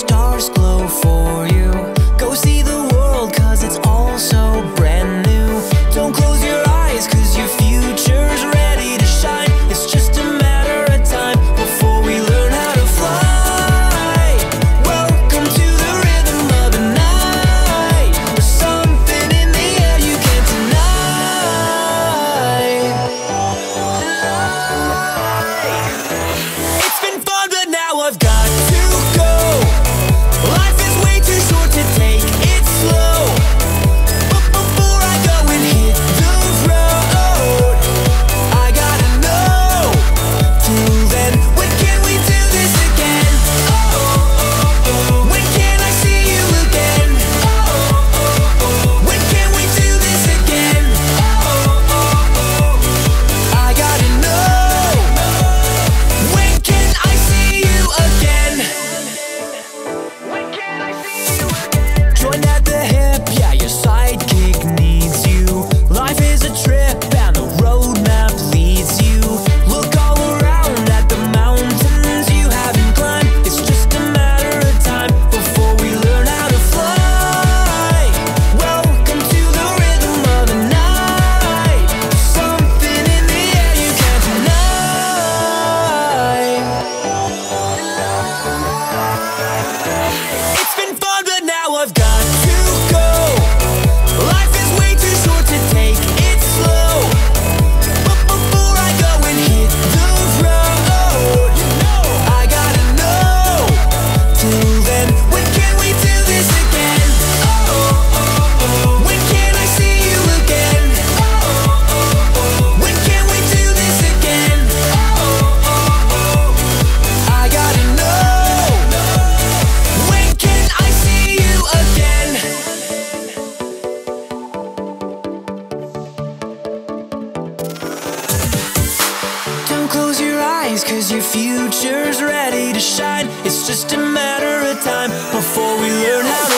stars glow for close your eyes, cause your future's ready to shine. It's just a matter of time before we learn how